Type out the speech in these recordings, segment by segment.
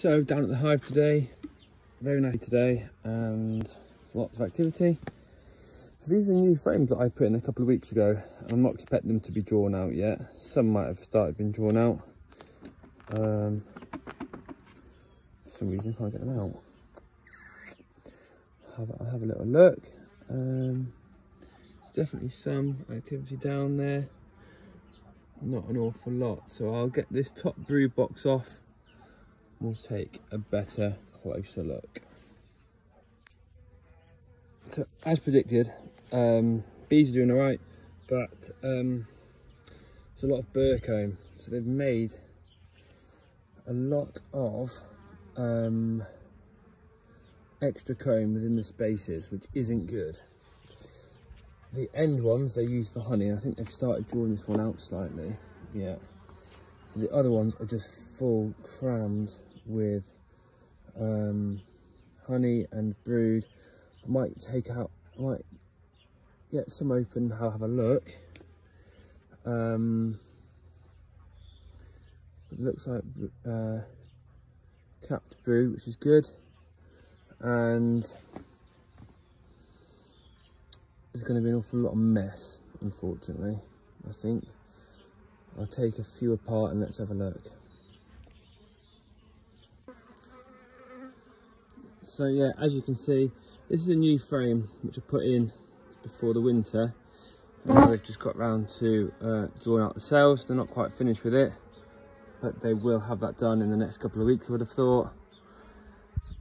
So down at the hive today, very nice today and lots of activity. So these are new frames that I put in a couple of weeks ago. I'm not expecting them to be drawn out yet. Some might have started being drawn out. Um, for some reason I can't get them out. Have, I'll have a little look. Um, definitely some activity down there. Not an awful lot. So I'll get this top brood box off. We'll take a better, closer look. So as predicted, um, bees are doing all right, but um, there's a lot of burr comb. So they've made a lot of um, extra comb within the spaces, which isn't good. The end ones they use for honey. I think they've started drawing this one out slightly. Yeah. The other ones are just full crammed with um, honey and brood. I might take out, I might get some open, I'll have a look. Um, it looks like uh, capped brood, which is good. And there's going to be an awful lot of mess, unfortunately, I think. I'll take a few apart and let's have a look. So yeah, as you can see, this is a new frame which I put in before the winter. And now they've just got round to uh, drawing out the cells. They're not quite finished with it, but they will have that done in the next couple of weeks, I would have thought.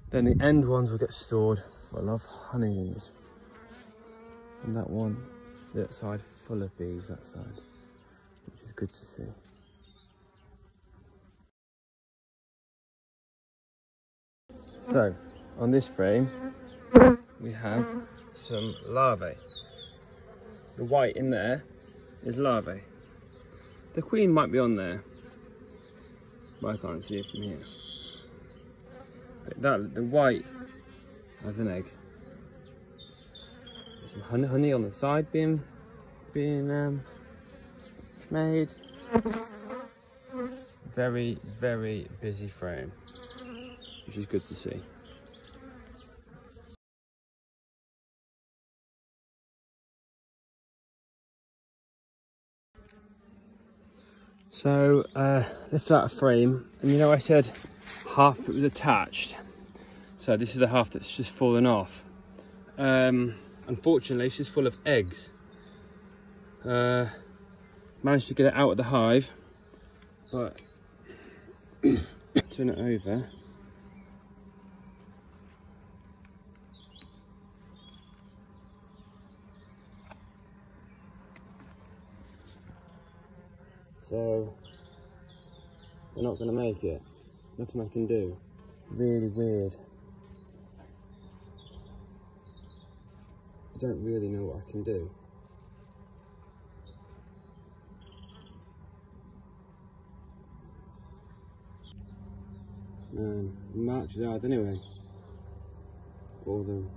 Then the end ones will get stored full of honey. And that one, that side full of bees, that side, which is good to see. So, on this frame, we have some larvae. The white in there is larvae. The queen might be on there, but I can't see it from here. But that, the white has an egg. There's Some honey, on the side being, being um, made. Very, very busy frame, which is good to see. So uh, is that frame, and you know I said half it was attached. So this is the half that's just fallen off. Um, unfortunately, it's just full of eggs. Uh, managed to get it out of the hive, but turn it over. So they're not going to make it. Nothing I can do. Really weird. I don't really know what I can do. Man, March is hard anyway. For them.